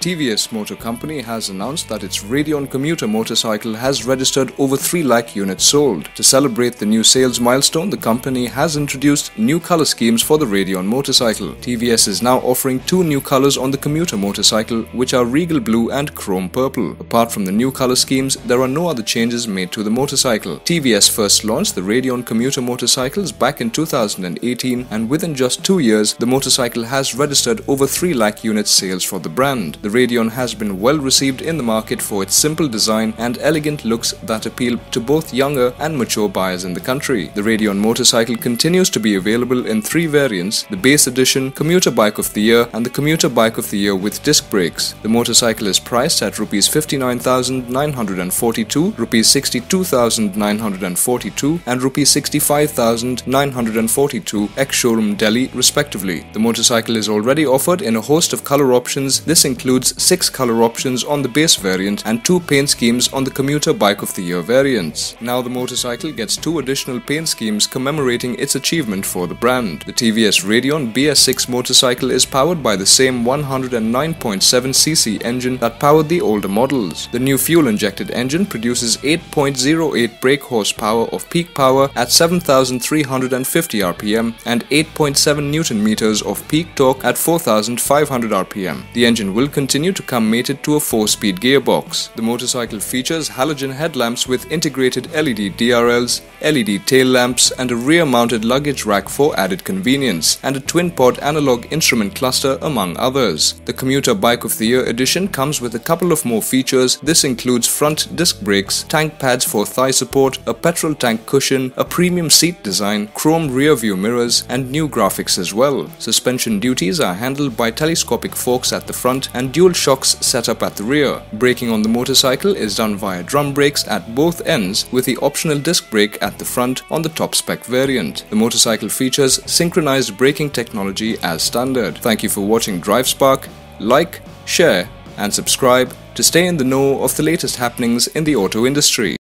TVS Motor Company has announced that its Radeon commuter motorcycle has registered over 3 lakh units sold. To celebrate the new sales milestone, the company has introduced new color schemes for the Radeon motorcycle. TVS is now offering two new colors on the commuter motorcycle, which are Regal Blue and Chrome Purple. Apart from the new color schemes, there are no other changes made to the motorcycle. TVS first launched the Radeon commuter motorcycles back in 2018 and within just two years, the motorcycle has registered over 3 lakh units sales for the brand. The Radeon has been well received in the market for its simple design and elegant looks that appeal to both younger and mature buyers in the country. The Radeon motorcycle continues to be available in three variants the base edition, commuter bike of the year, and the commuter bike of the year with disc brakes. The motorcycle is priced at Rs 59,942, Rs 62,942, and Rs 65,942 ex showroom Delhi, respectively. The motorcycle is already offered in a host of color options. This includes includes six color options on the base variant and two paint schemes on the commuter bike of the year variants. Now the motorcycle gets two additional paint schemes commemorating its achievement for the brand. The TVS Radeon BS6 motorcycle is powered by the same 109.7cc engine that powered the older models. The new fuel-injected engine produces 8.08 brake horsepower of peak power at 7,350 rpm and 8.7 newton meters of peak torque at 4,500 rpm. The engine will continue continue to come mated to a 4-speed gearbox. The motorcycle features halogen headlamps with integrated LED DRLs, LED tail lamps and a rear-mounted luggage rack for added convenience, and a twin-pod analog instrument cluster among others. The Commuter Bike of the Year edition comes with a couple of more features. This includes front disc brakes, tank pads for thigh support, a petrol tank cushion, a premium seat design, chrome rear view mirrors, and new graphics as well. Suspension duties are handled by telescopic forks at the front and dual shocks set up at the rear. Braking on the motorcycle is done via drum brakes at both ends with the optional disc brake at the front on the top spec variant. The motorcycle features synchronized braking technology as standard. Thank you for watching DriveSpark. Like, share and subscribe to stay in the know of the latest happenings in the auto industry.